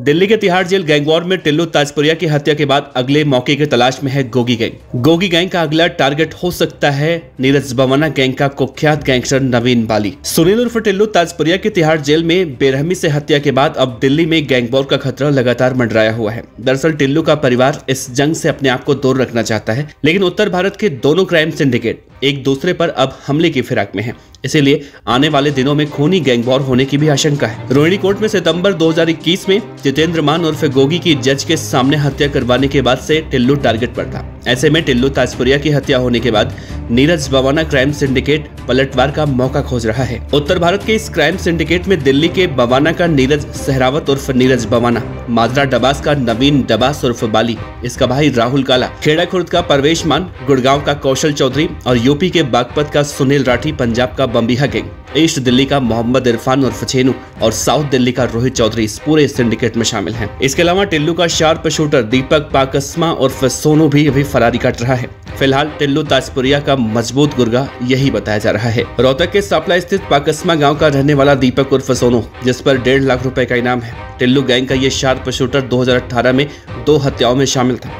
दिल्ली के Tihar jail gang war में टिल्लू ताजपुरिया की हत्या के बाद अगले मौके की तलाश में है गोगी गैंग। गोगी गैंग का अगला टारगेट हो सकता है नीरज बवाना गैंग का कुख्यात गैंगस्टर नवीन बाली। सुनील उर्फ़ टिल्लू ताजपुरिया की तिहाड़ जेल में बेरहमी से हत्या के बाद अब दिल्ली में गैंग वॉर का खतरा लगातार मंडराया हुआ है। दरअसल टिल्लू का परिवार इस जंग से अपने आप को दूर रखना चाहता है, लेकिन उत्तर भारत के दोनों क्राइम सिंडिकेट एक दूसरे पर अब हमले की फिराक में है। इसीलिए आने वाले दिनों में खूनी गैंग वॉर होने की भी आशंका है। रोहिणी कोर्ट में सितंबर 2021 में जितेंद्र मान उर्फ़ गोगी की जज के सामने हत्या करवाने के बाद से टिल्लू टारगेट पर था। ऐसे में टिल्लू ताजपुरिया की हत्या होने के बाद नीरज बवाना क्राइम सिंडिकेट पलटवार का मौका खोज रहा है। उत्तर भारत के इस क्राइम सिंडिकेट में दिल्ली के बवाना का नीरज सहरावत उर्फ़ नीरज बवाना मादरा डबास का नवीन डबास उर्फ़ बाली, इसका भाई राहुल काला, खेड़ा खुर्द का परवेश मान, गुड़गांव का कौशल चौधरी और यूपी के बागपत का सुनील राठी पंजाब का बम्बीहा गैंग। ईस्ट दिल्ली का मोहम्मद इरफान उर्फ़ छेनू और साउथ दिल्ली का रोहित चौधरी इस पूरे सिंडिकेट में शामिल हैं। इसके अलावा टिल्लू का शार्प शूटर दीपक पाकस्मा उर्फ़ सोनू भी अभी फरारी कट रहा है। फ़िलहाल टिल्लू ताजपुरिया का मज़बूत गुर्गा यही बताया जा रहा है। रोहतक के सापला स्थित पाकस्मा गाँव का रहने वाला दीपक उर्फ़ सोनू, जिस पर डेढ़ लाख रुपए का इनाम है। टिल्लू गैंग का ये शार्प शूटर 2018 में दो हत्याओं में शामिल था।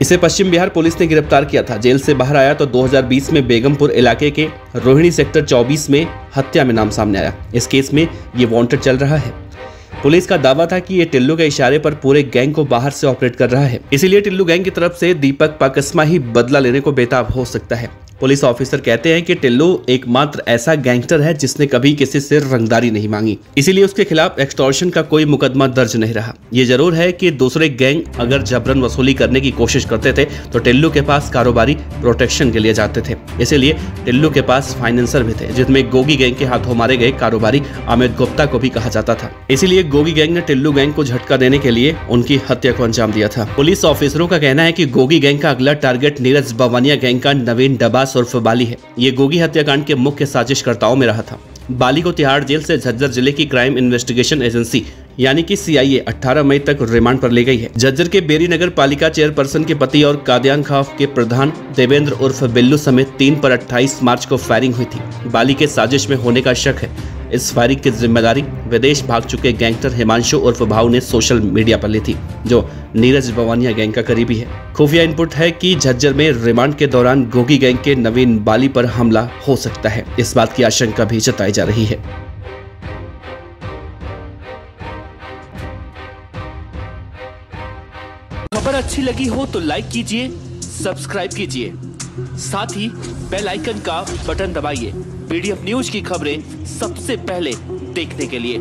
इसे पश्चिम बिहार पुलिस ने गिरफ़्तार किया था। जेल से बाहर आया तो 2020 में बेगमपुर इलाके के रोहिणी सेक्टर 24 में हत्या में नाम सामने आया। इस केस में ये वांटेड चल रहा है। पुलिस का दावा था कि ये टिल्लू के इशारे पर पूरे गैंग को बाहर से ऑपरेट कर रहा है। इसीलिए टिल्लू गैंग की तरफ़ से दीपक पाकस्मा ही बदला लेने को बेताब हो सकता है। पुलिस ऑफिसर कहते हैं कि टिल्लू एकमात्र ऐसा गैंगस्टर है जिसने कभी किसी से रंगदारी नहीं मांगी। इसीलिए उसके खिलाफ एक्सटॉर्शन का कोई मुकदमा दर्ज नहीं रहा। ये ज़रूर है कि दूसरे गैंग अगर जबरन वसूली करने की कोशिश करते थे तो टिल्लू के पास कारोबारी प्रोटेक्शन के लिए जाते थे। इसीलिए टिल्लू के पास फाइनेंसर भी थे, जिसमें गोगी गैंग के हाथों मारे गए कारोबारी अमित गुप्ता को भी कहा जाता था। इसीलिए गोगी गैंग ने टिल्लू गैंग को झटका देने के लिए उनकी हत्या को अंजाम दिया था। पुलिस ऑफिसरों का कहना है की गोगी गैंग का अगला टारगेट नीरज बवानिया गैंग का नवीन डबा अब्बास उर्फ़ बाली है। ये गोगी हत्याकांड के मुख्य साजिशकर्ताओं में रहा था। बाली को तिहाड़ जेल से झज्जर ज़िले की क्राइम इन्वेस्टिगेशन एजेंसी, यानी कि सीआईए 18 मई तक रिमांड पर ले गई है। झज्जर के बेरी नगर पालिका चेयरपर्सन के पति और कादियान खाफ के प्रधान देवेंद्र उर्फ़ बिल्लू समेत तीन पर 28 मार्च को फायरिंग हुई थी। बाली के साजिश में होने का शक है। इस फायरिंग की ज़िम्मेदारी विदेश भाग चुके गैंगस्टर हिमांशु उर्फ़ भाव ने सोशल मीडिया पर ली थी, जो नीरज बवानिया गैंग का करीबी है। खुफिया इनपुट है कि झज्जर में रिमांड के दौरान गोगी गैंग के नवीन बाली पर हमला हो सकता है। इस बात की आशंका भी जताई जा रही है। खबर अच्छी लगी हो तो लाइक कीजिए, सब्सक्राइब कीजिए। साथ ही बेल आइकन का बटन दबाइए। पीडीएफ न्यूज़ की खबरें सबसे पहले देखने के लिए।